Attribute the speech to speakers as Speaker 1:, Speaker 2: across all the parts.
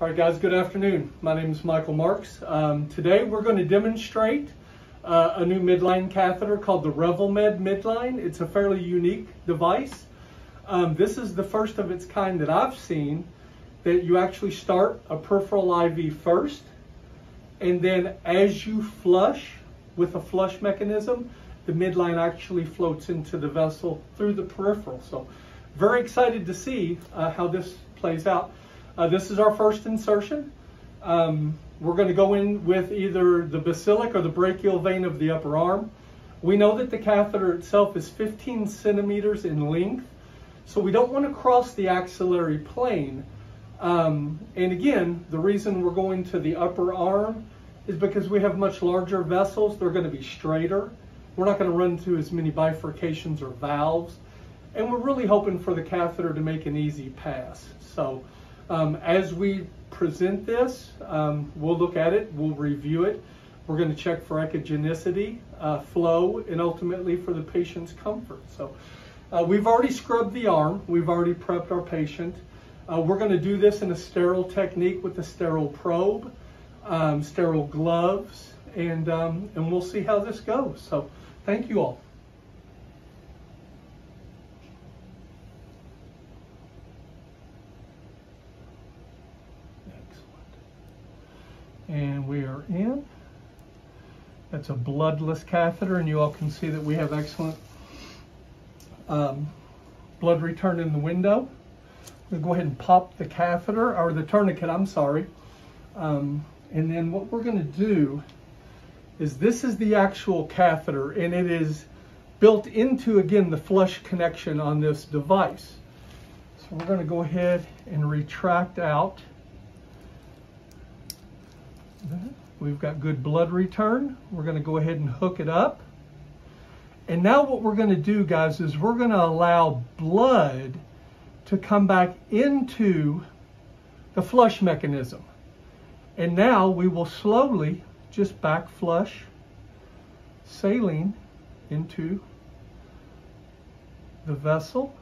Speaker 1: All right, guys, good afternoon. My name is Michael Marks. Um, today we're going to demonstrate uh, a new midline catheter called the ReavillMED Midline. It's a fairly unique device. Um, this is the first of its kind that I've seen that you actually start a peripheral IV first, and then as you flush with a flush mechanism, the midline actually floats into the vessel through the peripheral. So very excited to see uh, how this plays out. Uh, this is our first insertion. Um, we're going to go in with either the basilic or the brachial vein of the upper arm. We know that the catheter itself is 15 centimeters in length, so we don't want to cross the axillary plane. Um, and again, the reason we're going to the upper arm is because we have much larger vessels. They're going to be straighter. We're not going to run into as many bifurcations or valves. And we're really hoping for the catheter to make an easy pass. So um, as we present this, um, we'll look at it, we'll review it. We're going to check for echogenicity, uh, flow, and ultimately for the patient's comfort. So uh, we've already scrubbed the arm. We've already prepped our patient. Uh, we're going to do this in a sterile technique with a sterile probe, um, sterile gloves, and, um, and we'll see how this goes. So thank you all. And we are in. That's a bloodless catheter, and you all can see that we have excellent um, blood return in the window. We'll go ahead and pop the catheter, or the tourniquet, I'm sorry. Um, and then what we're gonna do is this is the actual catheter, and it is built into, again, the flush connection on this device. So we're gonna go ahead and retract out We've got good blood return. We're going to go ahead and hook it up. And now what we're going to do, guys, is we're going to allow blood to come back into the flush mechanism. And now we will slowly just back flush saline into the vessel.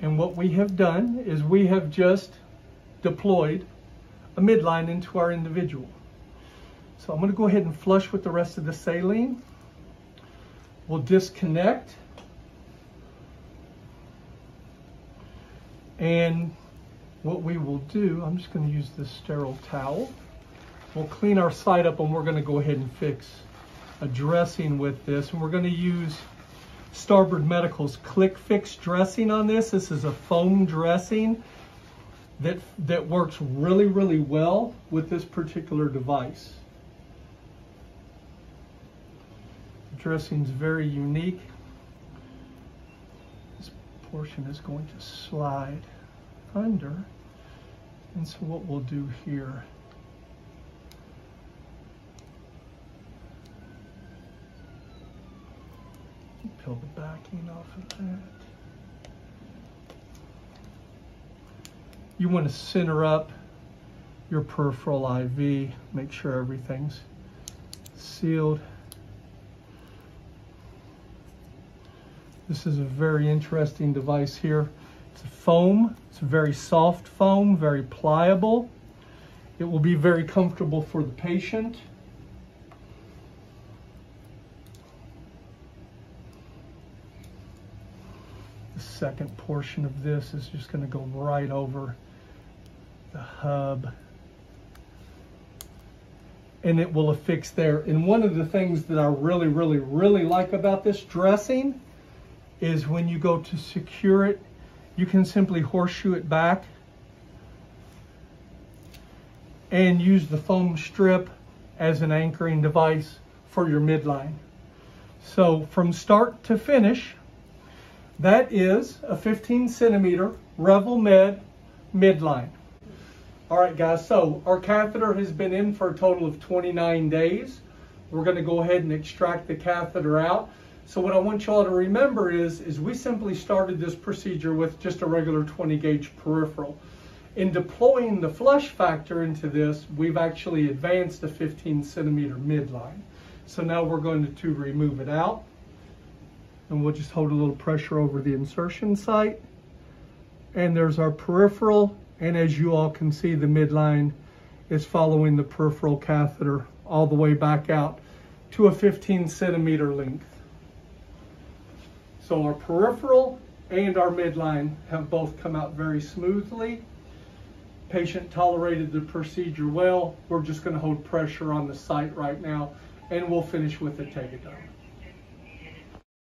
Speaker 1: And what we have done is we have just deployed a midline into our individual. So I'm going to go ahead and flush with the rest of the saline. We'll disconnect. And what we will do, I'm just going to use this sterile towel. We'll clean our site up and we're going to go ahead and fix a dressing with this. And we're going to use Starboard Medical's Clik-FIX dressing on this. This is a foam dressing that, that works really, really well with this particular device. The dressing is very unique. This portion is going to slide under. And so what we'll do here peel the backing off of that. You want to center up your peripheral IV, make sure everything's sealed. This is a very interesting device here. It's a foam, it's a very soft foam, very pliable. It will be very comfortable for the patient. Second portion of this is just gonna go right over the hub and it will affix there. And one of the things that I really, really, really like about this dressing is when you go to secure it, you can simply horseshoe it back and use the foam strip as an anchoring device for your midline. So from start to finish, that is a 15 centimeter ReavillMED midline. All right, guys, so our catheter has been in for a total of 29 days. We're gonna go ahead and extract the catheter out. So what I want y'all to remember is, is we simply started this procedure with just a regular 20 gauge peripheral. In deploying the flush factor into this, we've actually advanced a 15 centimeter midline. So now we're going to, to remove it out and we'll just hold a little pressure over the insertion site and there's our peripheral. And as you all can see, the midline is following the peripheral catheter all the way back out to a 15 centimeter length. So our peripheral and our midline have both come out very smoothly. Patient tolerated the procedure well. We're just going to hold pressure on the site right now and we'll finish with the tegaderm.